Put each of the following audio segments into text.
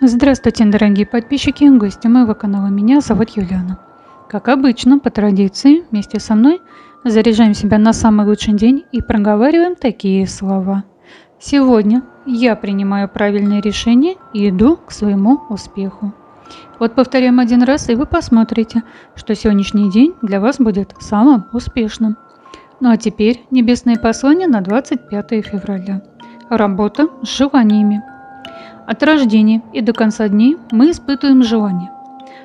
Здравствуйте, дорогие подписчики и гости моего канала. Меня зовут Юлиана. Как обычно, по традиции, вместе со мной заряжаем себя на самый лучший день и проговариваем такие слова. Сегодня я принимаю правильное решение и иду к своему успеху. Вот повторяем один раз, и вы посмотрите, что сегодняшний день для вас будет самым успешным. Ну а теперь небесные послания на 25 февраля. Работа с желаниями. От рождения и до конца дней мы испытываем желание.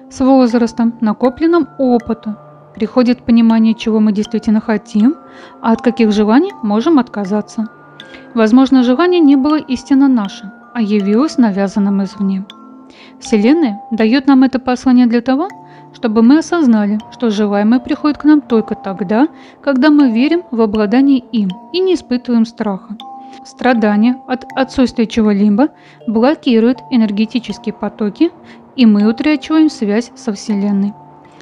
С возрастом, накопленным опытом, приходит понимание, чего мы действительно хотим, а от каких желаний можем отказаться. Возможно, желание не было истинно нашим, а явилось навязанным извне. Вселенная дает нам это послание для того, чтобы мы осознали, что желаемое приходит к нам только тогда, когда мы верим в обладание им и не испытываем страха. Страдание от отсутствия чего-либо блокирует энергетические потоки, и мы утрачиваем связь со Вселенной.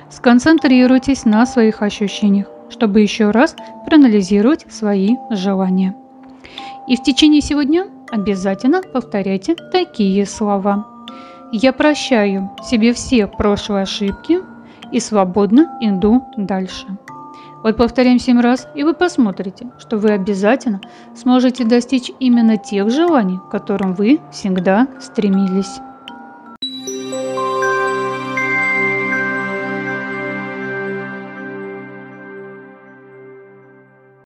Сконцентрируйтесь на своих ощущениях, чтобы еще раз проанализировать свои желания. И в течение сегодня обязательно повторяйте такие слова. Я прощаю себе все прошлые ошибки и свободно иду дальше. Вот повторяем семь раз, и вы посмотрите, что вы обязательно сможете достичь именно тех желаний, к которым вы всегда стремились.